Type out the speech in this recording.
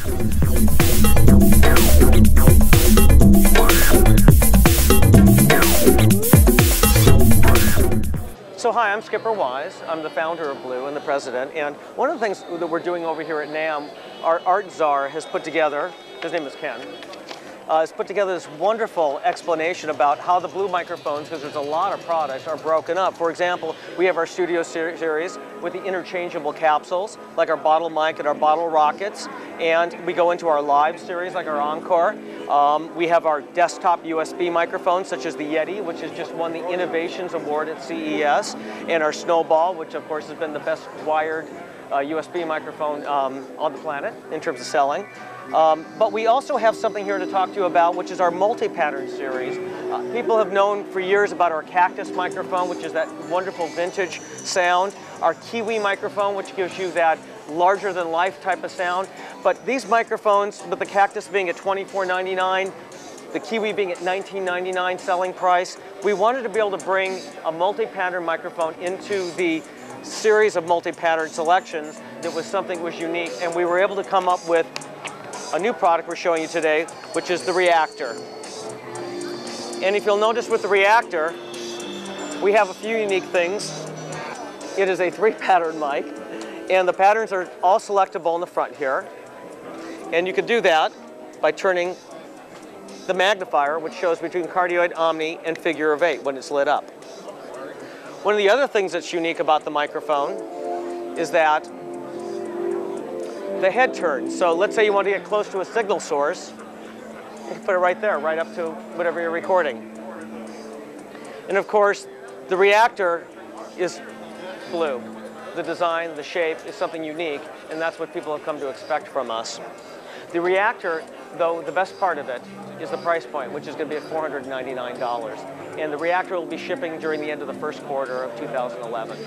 So hi, I'm Skipper Wise. I'm the founder of Blue and the president. And one of the things that we're doing over here at NAMM, our art czar has put together, his name is Ken, uh, has put together this wonderful explanation about how the Blue microphones, because there's a lot of products, are broken up. For example, we have our studio ser series with the interchangeable capsules, like our bottle mic and our bottle rockets, and we go into our live series, like our Encore. Um, we have our desktop USB microphones, such as the Yeti, which has just won the Innovations Award at CES, and our Snowball, which of course has been the best wired uh, USB microphone um, on the planet in terms of selling. Um, but we also have something here to talk to you about, which is our multi-pattern series. Uh, people have known for years about our Cactus microphone, which is that wonderful vintage sound. Our Kiwi microphone, which gives you that larger than life type of sound. But these microphones, with the Cactus being at $24.99, the Kiwi being at $19.99 selling price, we wanted to be able to bring a multi-pattern microphone into the series of multi-pattern selections that was something that was unique and we were able to come up with a new product we're showing you today, which is the reactor. And if you'll notice with the reactor, we have a few unique things. It is a three pattern mic, and the patterns are all selectable in the front here. And you can do that by turning the magnifier, which shows between cardioid, omni, and figure of eight when it's lit up. One of the other things that's unique about the microphone is that the head turns. So let's say you want to get close to a signal source, you can put it right there, right up to whatever you're recording. And of course, the reactor is blue. The design, the shape is something unique, and that's what people have come to expect from us. The reactor, though, the best part of it is the price point, which is going to be at $499. And the reactor will be shipping during the end of the first quarter of 2011.